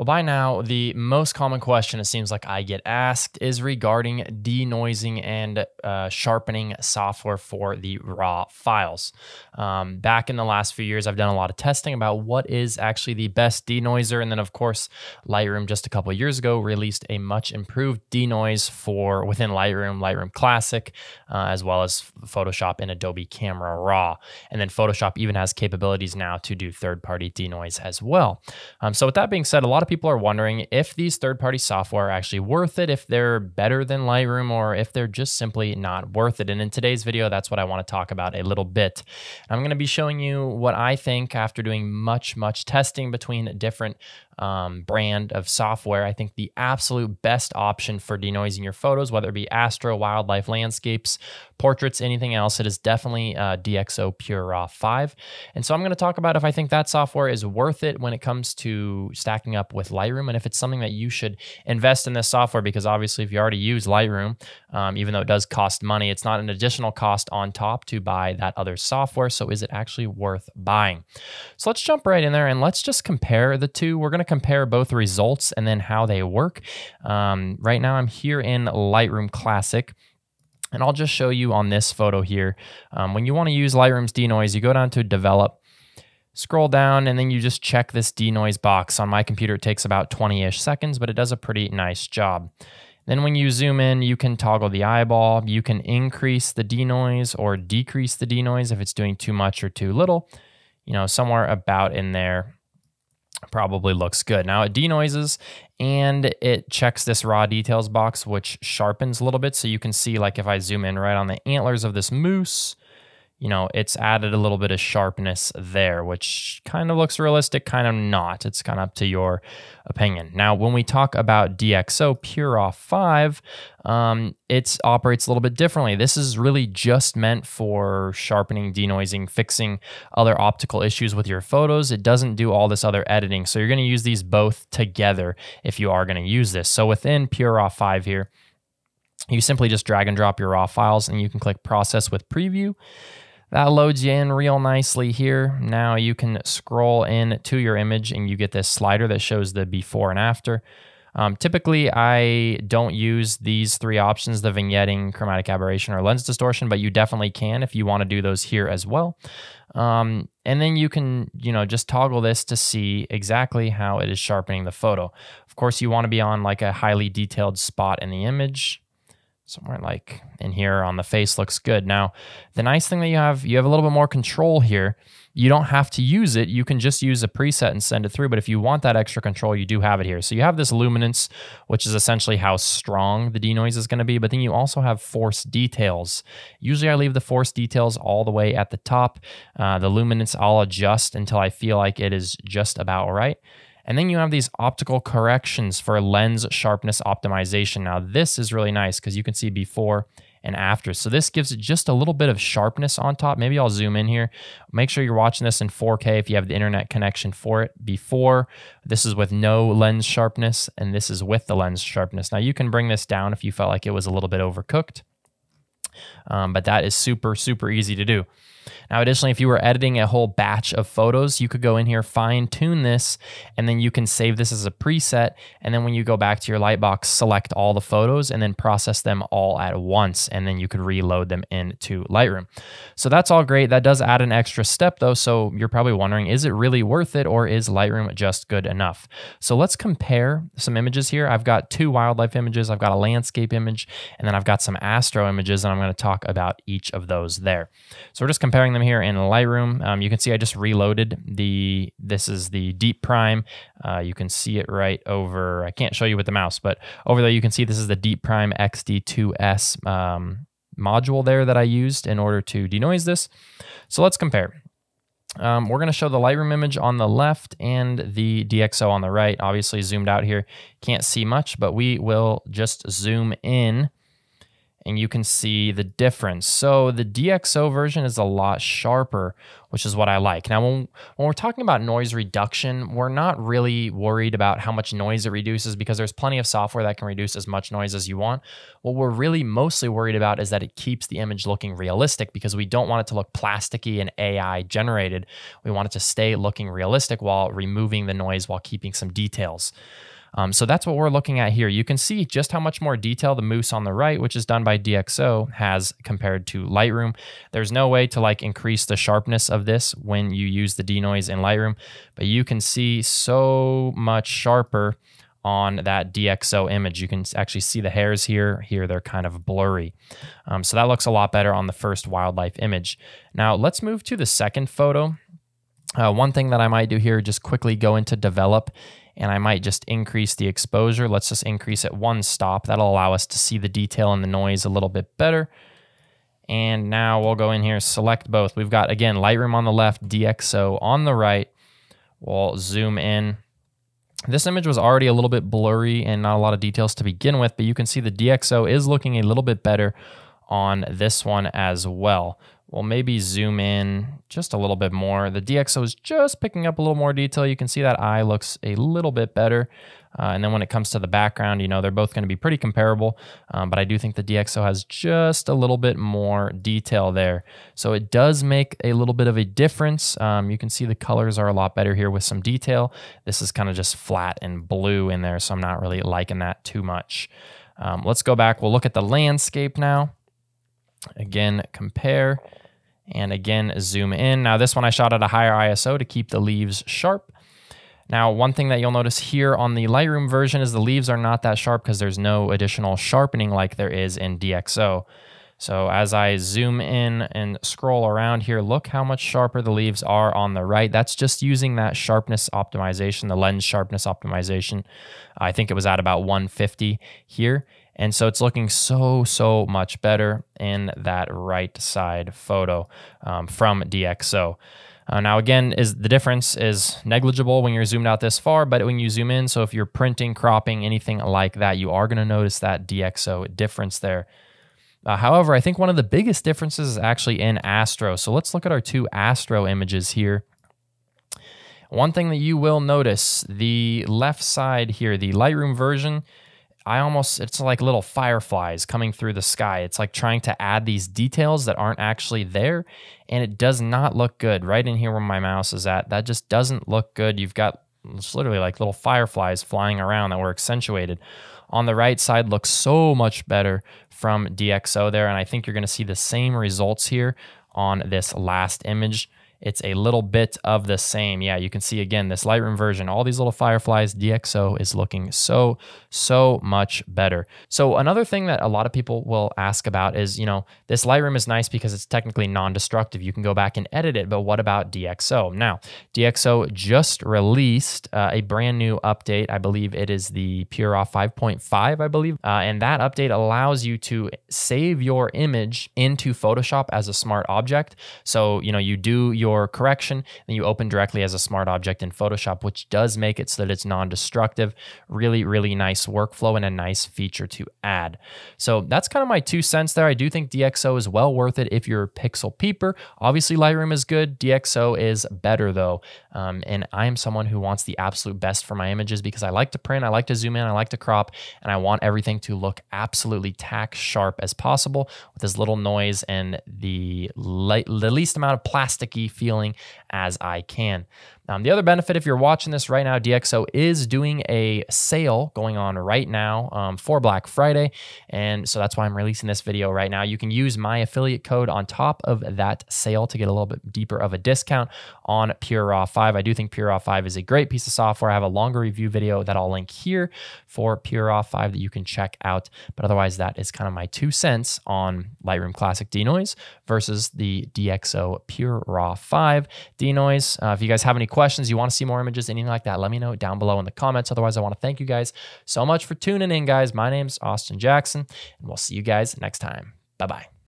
Well, by now, the most common question it seems like I get asked is regarding denoising and uh, sharpening software for the raw files. Um, back in the last few years, I've done a lot of testing about what is actually the best denoiser. And then, of course, Lightroom just a couple years ago released a much improved denoise for within Lightroom, Lightroom Classic, uh, as well as Photoshop and Adobe Camera Raw. And then Photoshop even has capabilities now to do third party denoise as well. Um, so, with that being said, a lot of people are wondering if these third party software are actually worth it, if they're better than Lightroom, or if they're just simply not worth it. And in today's video, that's what I want to talk about a little bit. I'm going to be showing you what I think after doing much, much testing between different um, brand of software. I think the absolute best option for denoising your photos, whether it be astro, wildlife, landscapes, portraits, anything else, it is definitely uh, DxO Pure Raw 5. And so I'm going to talk about if I think that software is worth it when it comes to stacking up with Lightroom and if it's something that you should invest in this software because obviously if you already use Lightroom, um, even though it does cost money, it's not an additional cost on top to buy that other software. So is it actually worth buying? So let's jump right in there and let's just compare the two. We're going to compare both results and then how they work. Um, right now, I'm here in Lightroom Classic. And I'll just show you on this photo here. Um, when you want to use Lightroom's denoise, you go down to develop, scroll down, and then you just check this denoise box. On my computer, it takes about 20 ish seconds, but it does a pretty nice job. Then when you zoom in, you can toggle the eyeball. You can increase the denoise or decrease the denoise if it's doing too much or too little. You know, somewhere about in there probably looks good. Now it denoises and it checks this raw details box, which sharpens a little bit. So you can see like if I zoom in right on the antlers of this moose, you know, it's added a little bit of sharpness there, which kind of looks realistic, kind of not. It's kind of up to your opinion. Now, when we talk about DxO Pure Raw 5, um, it operates a little bit differently. This is really just meant for sharpening, denoising, fixing other optical issues with your photos. It doesn't do all this other editing. So you're going to use these both together if you are going to use this. So within Pure Raw 5 here, you simply just drag and drop your raw files and you can click process with preview that loads you in real nicely here. Now you can scroll in to your image and you get this slider that shows the before and after. Um, typically, I don't use these three options, the vignetting, chromatic aberration, or lens distortion, but you definitely can if you want to do those here as well. Um, and then you can, you know, just toggle this to see exactly how it is sharpening the photo. Of course, you want to be on like a highly detailed spot in the image somewhere like in here on the face looks good. Now, the nice thing that you have, you have a little bit more control here. You don't have to use it. You can just use a preset and send it through. But if you want that extra control, you do have it here. So you have this luminance, which is essentially how strong the denoise is going to be. But then you also have force details. Usually I leave the force details all the way at the top. Uh, the luminance I'll adjust until I feel like it is just about right. And then you have these optical corrections for lens sharpness optimization. Now, this is really nice because you can see before and after. So this gives it just a little bit of sharpness on top. Maybe I'll zoom in here. Make sure you're watching this in 4K if you have the internet connection for it. Before, this is with no lens sharpness, and this is with the lens sharpness. Now you can bring this down if you felt like it was a little bit overcooked. Um, but that is super, super easy to do. Now, additionally, if you were editing a whole batch of photos, you could go in here, fine tune this, and then you can save this as a preset. And then when you go back to your Lightbox, select all the photos and then process them all at once. And then you could reload them into Lightroom. So that's all great. That does add an extra step though. So you're probably wondering, is it really worth it or is Lightroom just good enough? So let's compare some images here. I've got two wildlife images, I've got a landscape image, and then I've got some astro images, and I'm going to talk about each of those there. So we're just comparing them here in Lightroom. Um, you can see I just reloaded the, this is the deep prime. Uh, you can see it right over, I can't show you with the mouse, but over there you can see this is the deep prime XD2S um, module there that I used in order to denoise this. So let's compare. Um, we're going to show the Lightroom image on the left and the DxO on the right. Obviously zoomed out here, can't see much, but we will just zoom in and you can see the difference. So the DxO version is a lot sharper, which is what I like. Now, when, when we're talking about noise reduction, we're not really worried about how much noise it reduces because there's plenty of software that can reduce as much noise as you want. What we're really mostly worried about is that it keeps the image looking realistic because we don't want it to look plasticky and AI generated. We want it to stay looking realistic while removing the noise while keeping some details. Um, so that's what we're looking at here. You can see just how much more detail the moose on the right, which is done by DxO, has compared to Lightroom. There's no way to like increase the sharpness of this when you use the denoise in Lightroom, but you can see so much sharper on that DxO image. You can actually see the hairs here. Here they're kind of blurry. Um, so that looks a lot better on the first wildlife image. Now let's move to the second photo. Uh, one thing that I might do here, just quickly go into develop and I might just increase the exposure. Let's just increase it one stop. That'll allow us to see the detail and the noise a little bit better. And now we'll go in here, select both. We've got, again, Lightroom on the left, DxO on the right. We'll zoom in. This image was already a little bit blurry and not a lot of details to begin with, but you can see the DxO is looking a little bit better on this one as well. We'll maybe zoom in just a little bit more. The DxO is just picking up a little more detail. You can see that eye looks a little bit better. Uh, and then when it comes to the background, you know, they're both going to be pretty comparable. Um, but I do think the DxO has just a little bit more detail there. So it does make a little bit of a difference. Um, you can see the colors are a lot better here with some detail. This is kind of just flat and blue in there. So I'm not really liking that too much. Um, let's go back. We'll look at the landscape now. Again, compare and again, zoom in. Now this one I shot at a higher ISO to keep the leaves sharp. Now, one thing that you'll notice here on the Lightroom version is the leaves are not that sharp because there's no additional sharpening like there is in DxO. So as I zoom in and scroll around here, look how much sharper the leaves are on the right. That's just using that sharpness optimization, the lens sharpness optimization. I think it was at about 150 here. And so it's looking so, so much better in that right side photo um, from DxO. Uh, now again, is the difference is negligible when you're zoomed out this far, but when you zoom in, so if you're printing, cropping, anything like that, you are going to notice that DxO difference there. Uh, however, I think one of the biggest differences is actually in Astro. So let's look at our two Astro images here. One thing that you will notice, the left side here, the Lightroom version, I almost, it's like little fireflies coming through the sky. It's like trying to add these details that aren't actually there. And it does not look good. Right in here where my mouse is at, that just doesn't look good. You've got it's literally like little fireflies flying around that were accentuated. On the right side looks so much better from DxO there. And I think you're going to see the same results here on this last image it's a little bit of the same. Yeah, you can see again this Lightroom version, all these little fireflies, DxO is looking so, so much better. So another thing that a lot of people will ask about is, you know, this Lightroom is nice because it's technically non-destructive. You can go back and edit it, but what about DxO? Now, DxO just released uh, a brand new update. I believe it is the PureRAW 5.5, I believe. Uh, and that update allows you to save your image into Photoshop as a smart object. So, you know, you do your your correction, then you open directly as a smart object in Photoshop, which does make it so that it's non-destructive. Really, really nice workflow and a nice feature to add. So that's kind of my two cents there. I do think DxO is well worth it if you're a pixel peeper. Obviously, Lightroom is good. DxO is better though. Um, and I am someone who wants the absolute best for my images because I like to print, I like to zoom in, I like to crop, and I want everything to look absolutely tack sharp as possible with as little noise and the, le- the least amount of plasticky feeling as I can. Um, the other benefit, if you're watching this right now, DxO is doing a sale going on right now um, for Black Friday. And so that's why I'm releasing this video right now. You can use my affiliate code on top of that sale to get a little bit deeper of a discount on PureRAW 5. I do think PureRAW 5 is a great piece of software. I have a longer review video that I'll link here for PureRAW 5 that you can check out. But otherwise, that is kind of my two cents on Lightroom Classic Denoise versus the DxO PureRAW 5 Denoise. Uh, if you guys have any questions, questions, you want to see more images, anything like that, let me know down below in the comments. Otherwise, I want to thank you guys so much for tuning in, guys. My name's Austin Jackson, and we'll see you guys next time. Bye bye.